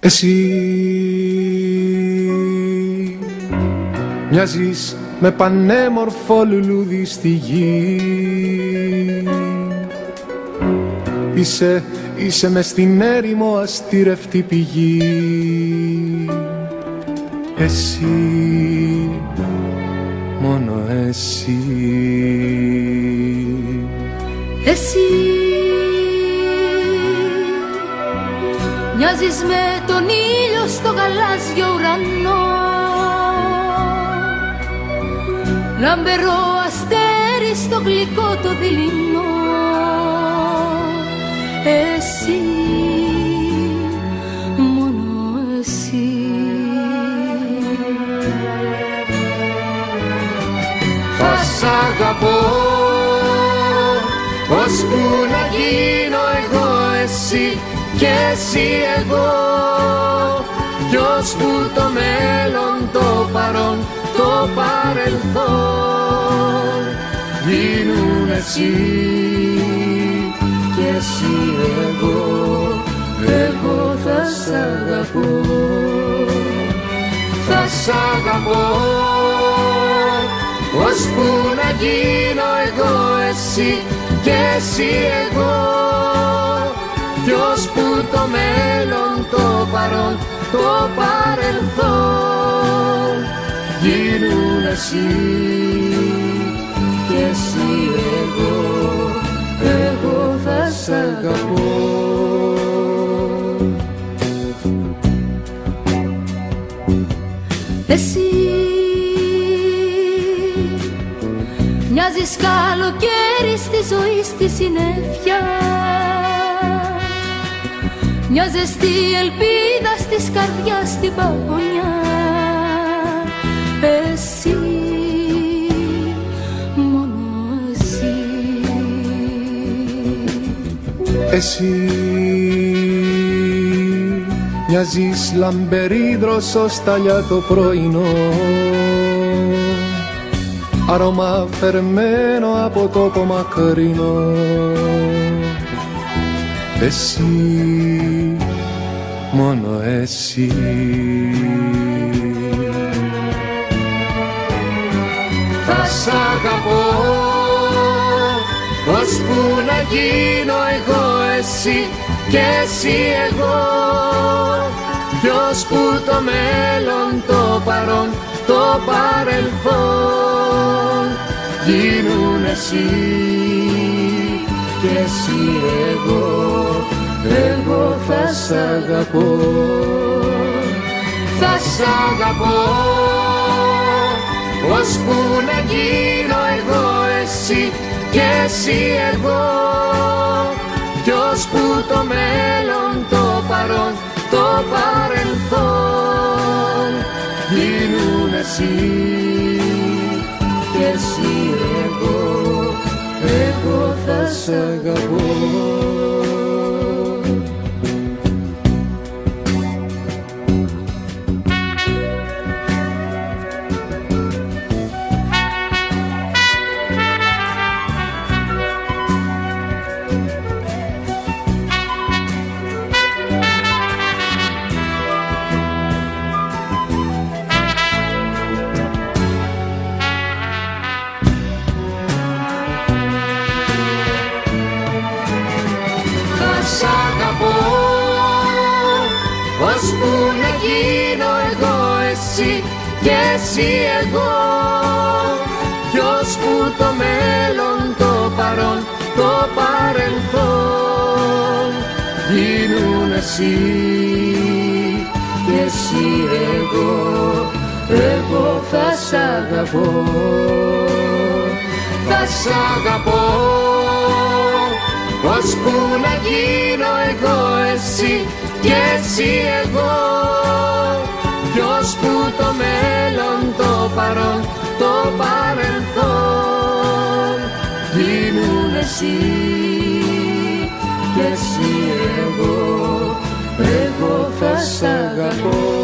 Εσύ μοιάζεις με πανέμορφο λουλούδι στη γη. Είσαι, είσαι μες στην έρημο αστήρευτη πηγή. Εσύ, μόνο εσύ. Εσύ Μοιάζεις με τον ήλιο στο γαλάζιο ουρανό. Λαμπερό αστέρι στο γλυκό το δειλινό. Εσύ, μόνο εσύ. Θα σ' αγαπώ που να γίνω εγώ εσύ και εσύ εγώ. Ποιος που το μέλλον, το παρόν, το παρελθόν. Γίνουν εσύ και εσύ εγώ. Εγώ θα σ' αγαπώ. Θα σ' αγαπώ. Που να γίνω εγώ εσύ και εσύ εγώ Ποιος που το μέλλον, το παρόν, το παρελθόν γίνουν εσύ και εσύ εγώ, εγώ θα σ' αγαπώ. Εσύ μοιάζεις καλοκαίρι στη ζωή στη συνέφεια μια ζεστή ελπίδα στη καρδιάς στην παγωνιά. Εσύ, μόνο εσύ. Εσύ μοιάζεις λαμπερή δροσοσταλιά το πρωινό. Άρωμα φερμένο από τόπο μακρινό. Εσύ, μόνο εσύ. Θα σ' αγαπώ που να γίνω εγώ εσύ και εσύ εγώ. Ποιος που το μέλλον, το παρόν, το παρελθόν γίνουν εσύ και εσύ εγώ εγώ θα σ' αγαπώ. Θα σ' αγαπώ. Που να γίνω εγώ εσύ και εσύ εγώ. Ποιος που το μέλλον το παρόν το παρελθόν. Γίνουν εσύ και εσύ εγώ. Εγώ θα σ' αγαπώ εσύ εγώ. Ποιος που το μέλλον, το παρόν, το παρελθόν. Γίνουν εσύ και εσύ εγώ. Εγώ θα σ' αγαπώ. Θα σ' αγαπώ. Πως που να γίνω εγώ εσύ και εσύ εγώ Ποιος που το μέλλον, το παρόν, το παρελθόν γίνουν εσύ. Και εσύ εγώ, εγώ θα σ' αγαπώ